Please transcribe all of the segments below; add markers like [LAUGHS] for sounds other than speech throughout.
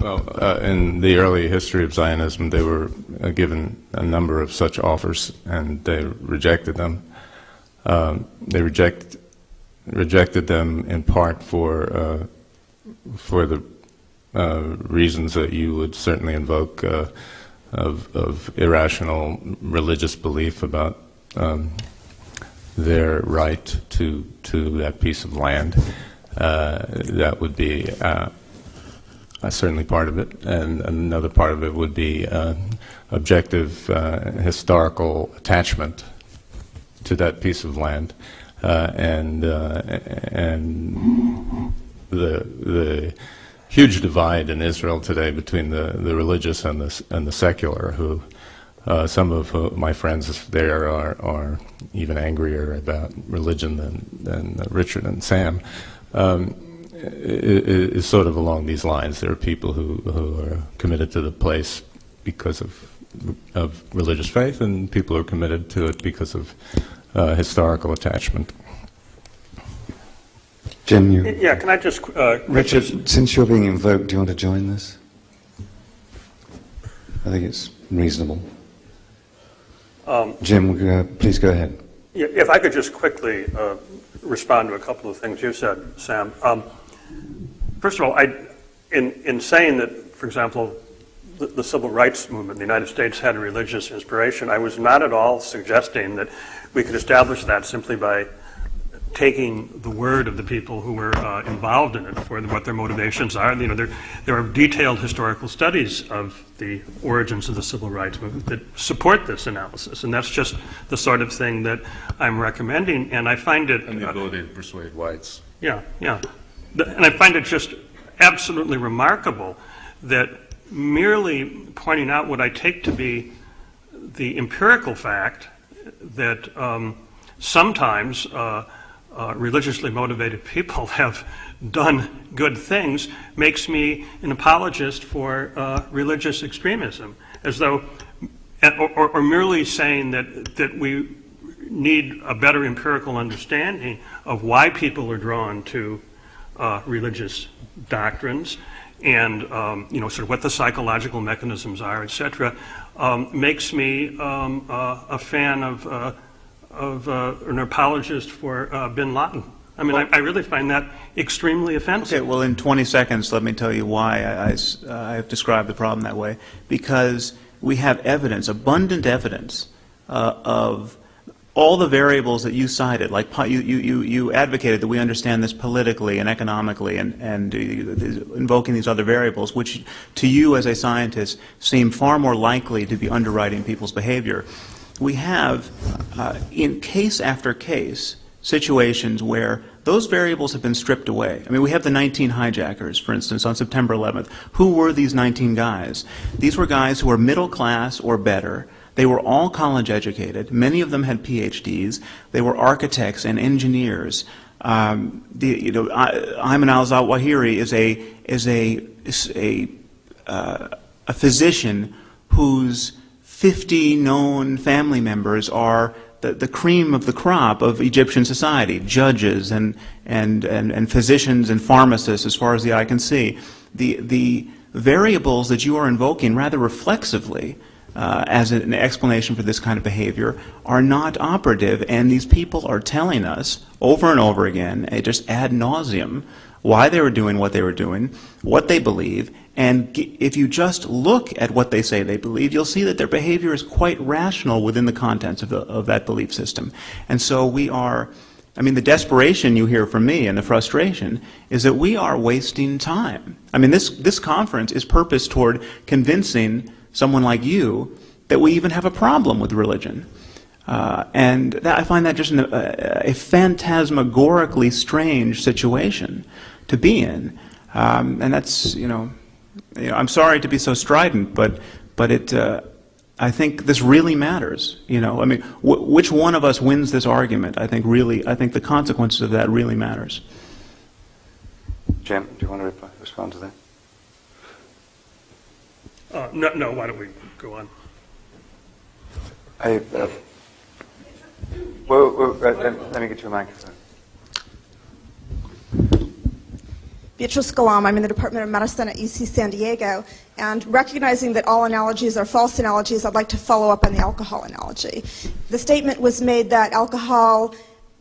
Well, uh, in the early history of Zionism, they were uh, given a number of such offers, and they rejected them. Um, they reject, rejected them in part for uh, for the uh, reasons that you would certainly invoke uh, of, of irrational religious belief about um, their right to to that piece of land. Uh, that would be uh, uh, certainly part of it, and another part of it would be uh, objective uh, historical attachment to that piece of land, uh, and uh, and the the huge divide in Israel today between the, the religious and the and the secular. Who uh, some of my friends there are are even angrier about religion than than Richard and Sam. Um, is sort of along these lines. There are people who, who are committed to the place because of of religious faith, and people who are committed to it because of uh, historical attachment. Jim, you, Yeah, can I just, uh, Richard, since you're being invoked, do you want to join this? I think it's reasonable. Jim, uh, please go ahead. If I could just quickly uh, respond to a couple of things you said, Sam. Um, First of all, I, in, in saying that, for example, the, the civil rights movement in the United States had a religious inspiration, I was not at all suggesting that we could establish that simply by taking the word of the people who were uh, involved in it for what their motivations are. You know, there, there are detailed historical studies of the origins of the civil rights movement that support this analysis, and that's just the sort of thing that I'm recommending. And I find it And the uh, ability to persuade whites. yeah, yeah. And I find it just absolutely remarkable that merely pointing out what I take to be the empirical fact that um, sometimes uh, uh, religiously motivated people [LAUGHS] have done good things makes me an apologist for uh, religious extremism, as though, or, or, or merely saying that, that we need a better empirical understanding of why people are drawn to uh, religious doctrines and um, you know sort of what the psychological mechanisms are, et cetera, um, makes me um, uh, a fan of uh, of uh, an apologist for uh, Bin Laden. I mean, I, I really find that extremely offensive. Okay, well, in 20 seconds, let me tell you why I, I have described the problem that way. Because we have evidence, abundant evidence, uh, of all the variables that you cited. Like you, you, you, advocated that we understand this politically and economically, and, and invoking these other variables, which to you as a scientist seem far more likely to be underwriting people's behavior. We have, uh, in case after case, situations where those variables have been stripped away. I mean, we have the 19 hijackers, for instance, on September 11th. Who were these 19 guys? These were guys who were middle class or better. They were all college educated. Many of them had PhDs. They were architects and engineers. Um, the, you know, Ayman al-Zawahiri is a is a is a uh, a physician whose 50 known family members are the, the cream of the crop of Egyptian society, judges and, and, and, and physicians and pharmacists as far as the eye can see. The, the variables that you are invoking rather reflexively uh, as an explanation for this kind of behavior are not operative, and these people are telling us over and over again, eh, just ad nauseum, why they were doing what they were doing, what they believe, and if you just look at what they say they believe, you'll see that their behavior is quite rational within the contents of, the, of that belief system. And so we are, I mean, the desperation you hear from me and the frustration is that we are wasting time. I mean, this, this conference is purposed toward convincing someone like you that we even have a problem with religion. Uh, and that, I find that just an, a, a phantasmagorically strange situation to be in. Um, and that's, you know, you know, I'm sorry to be so strident, but, but it, uh, I think this really matters. You know, I mean, wh- which one of us wins this argument? I think really, I think the consequences of that really matters. Jim, do you want to respond to that? Uh, no, no, why don't we go on? I, uh, well, well, uh, let, let me get you a microphone. Beatrice Golomb. I'm in the Department of Medicine at UC San Diego. And recognizing that all analogies are false analogies, I'd like to follow up on the alcohol analogy. The statement was made that alcohol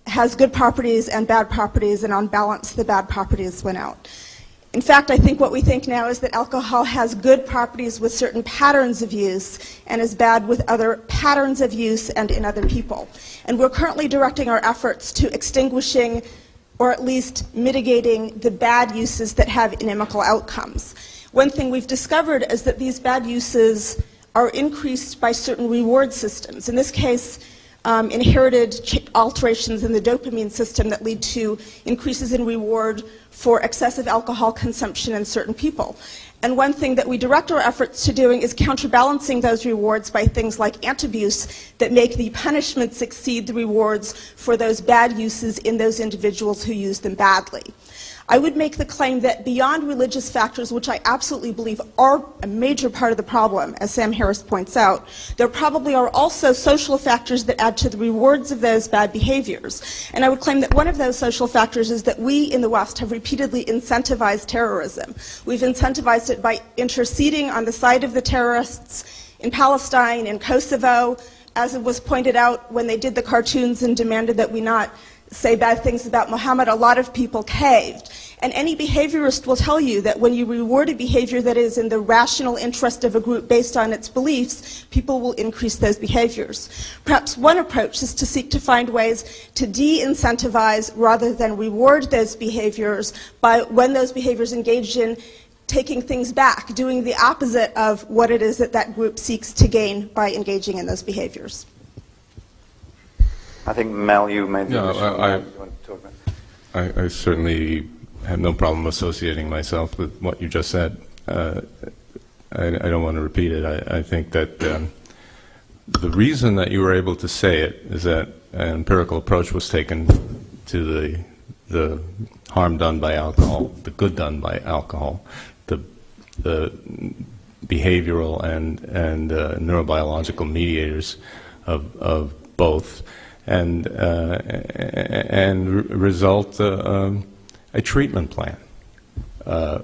has good properties and bad properties, and on balance, the bad properties went out. In fact, I think what we think now is that alcohol has good properties with certain patterns of use and is bad with other patterns of use and in other people. And we're currently directing our efforts to extinguishing or at least mitigating the bad uses that have inimical outcomes. One thing we've discovered is that these bad uses are increased by certain reward systems. In this case, um, inherited alterations in the dopamine system that lead to increases in reward for excessive alcohol consumption in certain people. And one thing that we direct our efforts to doing is counterbalancing those rewards by things like antabuse that make the punishments exceed the rewards for those bad uses in those individuals who use them badly. I would make the claim that beyond religious factors, which I absolutely believe are a major part of the problem, as Sam Harris points out, there probably are also social factors that add to the rewards of those bad behaviors. And I would claim that one of those social factors is that we in the West have repeatedly incentivized terrorism. We've incentivized it by interceding on the side of the terrorists in Palestine, in Kosovo, as it was pointed out when they did the cartoons and demanded that we not say bad things about Muhammad, a lot of people caved. And any behaviorist will tell you that when you reward a behavior that is in the rational interest of a group based on its beliefs, people will increase those behaviors. Perhaps one approach is to seek to find ways to de incentivize rather than reward those behaviors by when those behaviors engaged in taking things back, doing the opposite of what it is that that group seeks to gain by engaging in those behaviors. I think, Mel, you made the No, I- I- comment you want to talk about. I, I certainly have no problem associating myself with what you just said. Uh, I, I don't want to repeat it. I, I think that um, the reason that you were able to say it is that an empirical approach was taken to the the harm done by alcohol, the good done by alcohol, the the behavioral and and uh, neurobiological mediators of of both, and uh, and result uh, um, a treatment plan uh,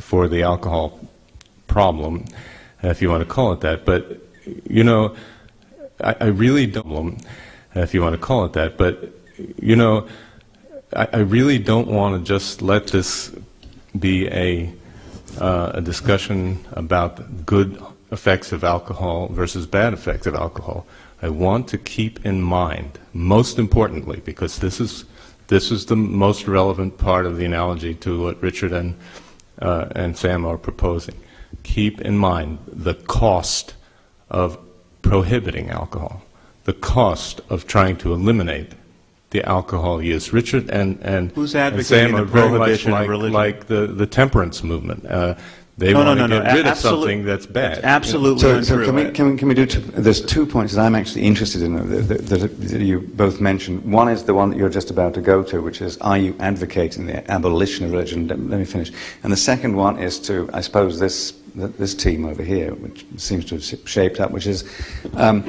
for the alcohol problem, if you want to call it that. But you know, I, I really don't, if you want to call it that. But you know, I, I really don't want to just let this be a uh, a discussion about good effects of alcohol versus bad effects of alcohol. I want to keep in mind, most importantly, because this is this is the most relevant part of the analogy to what Richard and uh, and Sam are proposing. Keep in mind the cost of prohibiting alcohol, the cost of trying to eliminate the alcohol use. Richard and and, Who's and advocating Sam the are very much prohibition like, like the, the temperance movement. Uh, they No, no, want no, to no. get rid of Absolute- something that's bad. That's absolutely So, untrue. so can, we, can, we, can we do two, there's two points that I'm actually interested in that, that, that, that you both mentioned. One is the one that you're just about to go to, which is are you advocating the abolition of religion? Let, let me finish. And the second one is to, I suppose, this, this team over here, which seems to have shaped up, which is um,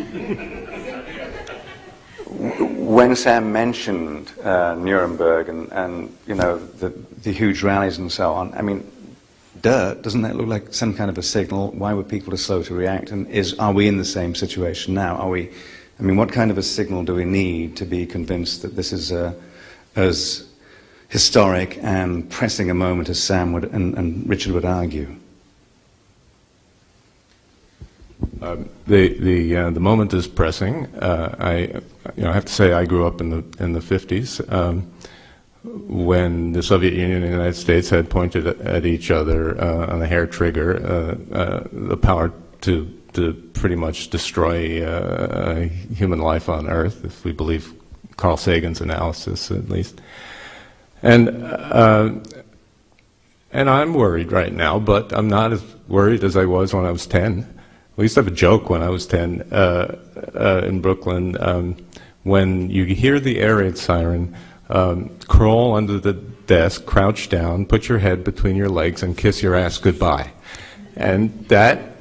when Sam mentioned uh, Nuremberg and, and you know the, the huge rallies and so on, I mean, duh, doesn't that look like some kind of a signal? Why were people too slow to react? And is are we in the same situation now? Are we? I mean, what kind of a signal do we need to be convinced that this is uh, as historic and pressing a moment as Sam would and, and Richard would argue? Um, the the uh, the moment is pressing. Uh, I you know I have to say I grew up in the in the 50s um, when the Soviet Union and the United States had pointed at, each other uh, on the hair trigger uh, uh, the power to to pretty much destroy uh, human life on Earth, if we believe Carl Sagan's analysis at least. And uh, and I'm worried right now, but I'm not as worried as I was when I was 10. We used to have a joke when I was 10 uh, uh, in Brooklyn. Um, when you hear the air raid siren, um, crawl under the desk, crouch down, put your head between your legs, and kiss your ass goodbye. And that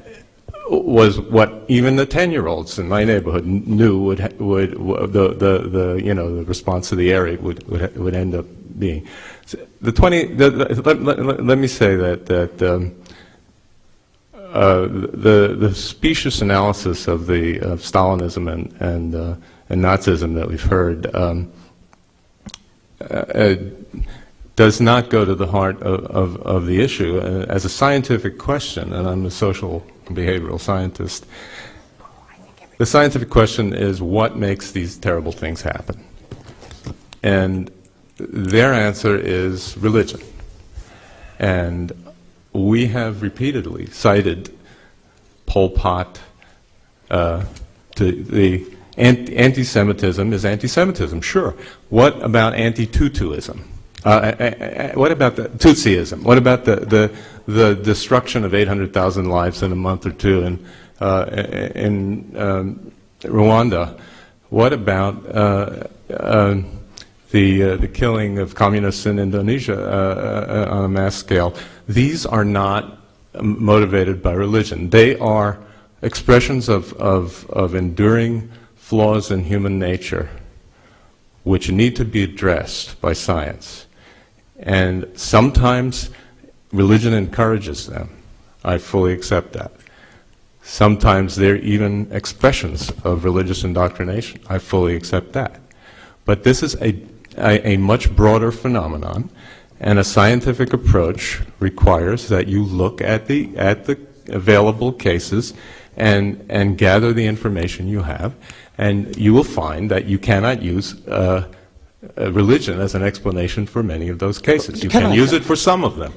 was what even the 10-year-olds in my neighborhood knew would ha- would the, the the you know the response to the raid would would, would end up being. The 20, the, the, let, let, let me say that, that um, uh, the, the specious analysis of the of Stalinism and, and, uh, and Nazism that we've heard um, does not go to the heart of, of, of the issue. Uh, as a scientific question, and I'm a social behavioral scientist, the scientific question is what makes these terrible things happen? And their answer is religion. And we have repeatedly cited Pol Pot, uh, to the anti-Semitism is anti-Semitism, sure. What about anti-Tutuism? Uh, uh, uh, what about the Tutsiism? What about the, the, the destruction of 800,000 lives in a month or two in, uh, in um, Rwanda? What about uh, uh, the, uh, the killing of communists in Indonesia uh, uh, on a mass scale? These are not um, motivated by religion. They are expressions of, of, of enduring flaws in human nature which need to be addressed by science. And sometimes religion encourages them. I fully accept that. Sometimes they're even expressions of religious indoctrination. I fully accept that. But this is a, a, a much broader phenomenon, and a scientific approach requires that you look at the, at the available cases and, and gather the information you have, and you will find that you cannot use uh, religion as an explanation for many of those cases. You Can can use it for some of them.